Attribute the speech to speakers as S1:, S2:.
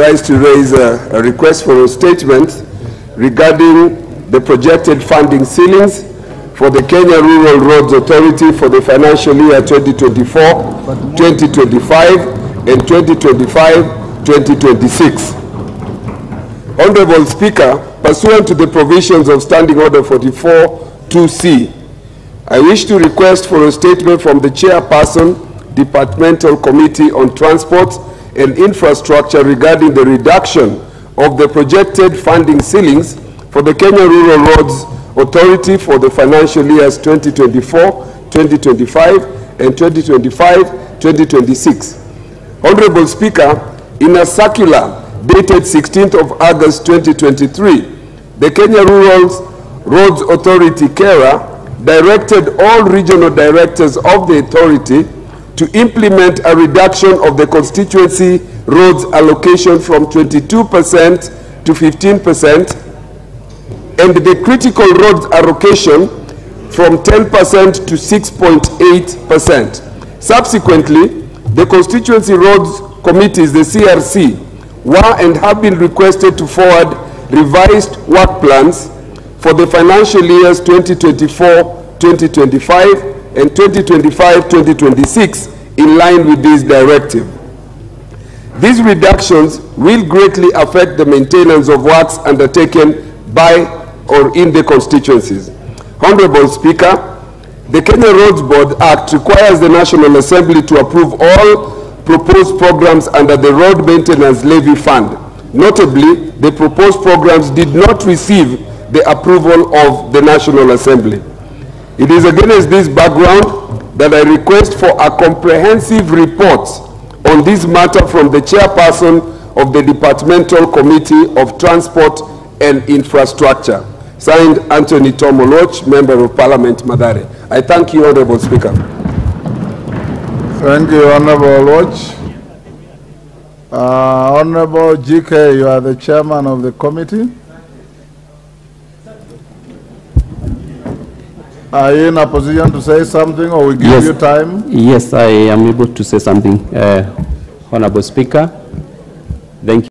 S1: rise to raise a, a request for a statement regarding the projected funding ceilings for the Kenya Rural Roads Authority for the financial year 2024, 2025, and 2025-2026. Honorable Speaker, pursuant to the provisions of Standing Order 44-2C, I wish to request for a statement from the Chairperson, Departmental Committee on Transport and Infrastructure regarding the reduction of the projected funding ceilings for the Kenya Rural Roads Authority for the financial years 2024, 2025, and 2025-2026. Honorable Speaker, in a circular dated 16th of August 2023, the Kenya Rural Roads Authority, KeRRA, directed all regional directors of the authority to implement a reduction of the constituency roads allocation from 22% to 15% and the critical roads allocation from 10% to 6.8%. Subsequently, the constituency roads committees, the CRC, were and have been requested to forward revised work plans for the financial years 2024-2025 and 2025-2026 in line with this directive. These reductions will greatly affect the maintenance of works undertaken by or in the constituencies. Honorable Speaker, the Kenya Roads Board Act requires the National Assembly to approve all proposed programs under the Road Maintenance Levy Fund. Notably, the proposed programs did not receive the approval of the National Assembly. It is against this background that I request for a comprehensive report on this matter from the chairperson of the Departmental Committee of Transport and Infrastructure. Signed, Anthony Tom Oluoch, Member of Parliament, Mathare. I thank you, Honorable Speaker.
S2: Thank you, Honorable Watch. Uh, Honorable GK, you are the chairman of the committee. Are you in a position to say something or we give
S3: Yes.
S2: you time?
S3: Yes, I am able to say something. Uh, Honorable Speaker, thank you.